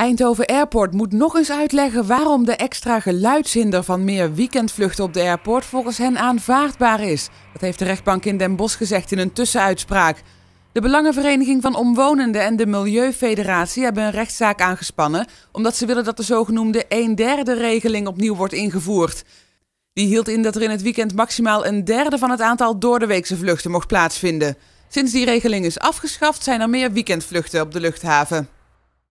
Eindhoven Airport moet nog eens uitleggen waarom de extra geluidshinder van meer weekendvluchten op de airport volgens hen aanvaardbaar is. Dat heeft de rechtbank in Den Bosch gezegd in een tussenuitspraak. De Belangenvereniging van Omwonenden en de Milieufederatie hebben een rechtszaak aangespannen omdat ze willen dat de zogenoemde 1 derde regeling opnieuw wordt ingevoerd. Die hield in dat er in het weekend maximaal een derde van het aantal doordeweekse vluchten mocht plaatsvinden. Sinds die regeling is afgeschaft zijn er meer weekendvluchten op de luchthaven.